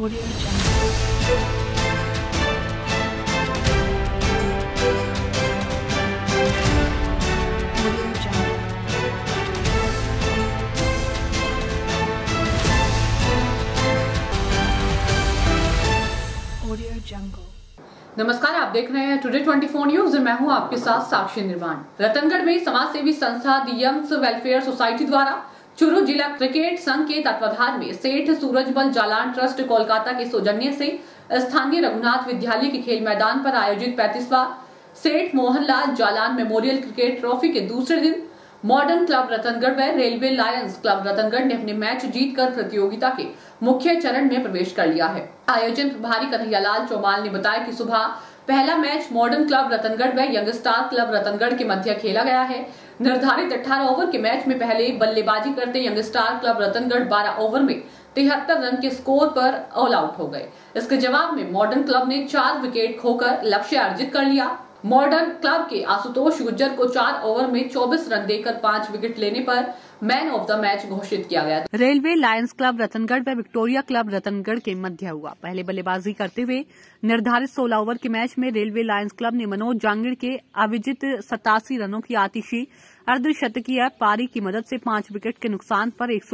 Audio Jungle. नमस्कार, आप देख रहे हैं टुडे 24 न्यूज़ और मैं हूँ आपके साथ साक्षी निर्माण रतनगढ़ में समाज सेवी संस्था दी यंग्स वेलफेयर सोसाइटी द्वारा चूरू जिला क्रिकेट संघ के तत्वाधान में सेठ सूरजबल जालान ट्रस्ट कोलकाता के सौजन्य से स्थानीय रघुनाथ विद्यालय के खेल मैदान पर आयोजित पैंतीसवा Seth Mohanlal Jalan memorial cricket trophy के दूसरे दिन मॉडर्न क्लब रतनगढ़ व रेलवे लायंस क्लब रतनगढ़ ने अपने मैच जीतकर प्रतियोगिता के मुख्य चरण में प्रवेश कर लिया है। आयोजन प्रभारी कन्हैयालाल चौमाल ने बताया कि सुबह पहला मैच मॉडर्न क्लब रतनगढ़ व यंग स्टार क्लब रतनगढ़ के मध्य खेला गया है। निर्धारित 18 ओवर के मैच में पहले बल्लेबाजी करते young star club Ratangarh 12 over में तिहत्तर रन के स्कोर पर ऑल आउट हो गए। इसके जवाब में मॉडर्न क्लब ने चार विकेट खोकर लक्ष्य अर्जित कर लिया। मॉडर्न क्लब के आशुतोष गुज्जर को चार ओवर में 24 रन देकर पाँच विकेट लेने पर मैन ऑफ़ द मैच घोषित किया गया रेलवे लायंस क्लब रतनगढ़ व विक्टोरिया क्लब रतनगढ़ के मध्य हुआ। पहले बल्लेबाजी करते हुए निर्धारित 16 ओवर के मैच में रेलवे लायंस क्लब ने मनोज जांगिड़ के अविजित सतासी रनों की आतिशी, अर्धशतकीय पारी की मदद से पाँच विकेट के नुकसान पर एक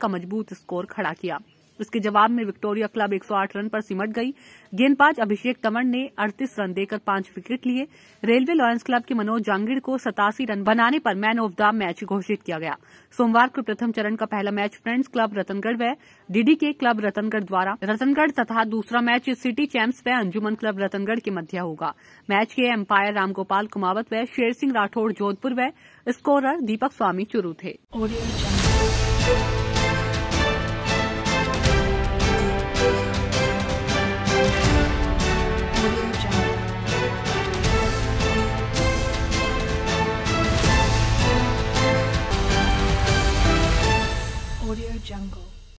का मज़बूत स्कोर खड़ा किया। इसके जवाब में विक्टोरिया क्लब 108 रन पर सिमट गई। गेंदबाज अभिषेक तमर ने 38 रन देकर पाँच विकेट लिए। रेलवे लॉयंस क्लब के मनोज जांगिड़ को सतासी रन बनाने पर मैन ऑफ़ द मैच घोषित किया गया। सोमवार को प्रथम चरण का पहला मैच फ्रेंड्स क्लब रतनगढ़ व डीडी के क्लब रतनगढ़ द्वारा। रतनगढ़ तथा दूसरा मैच सिटी चैम्प्स व अंजुमन क्लब रतनगढ़ के मध्य होगा। मैच के एम्पायर रामगोपाल कुमावत व शेर सिंह राठौड़ जोधपुर व स्कोरर दीपक स्वामी चुरू थे.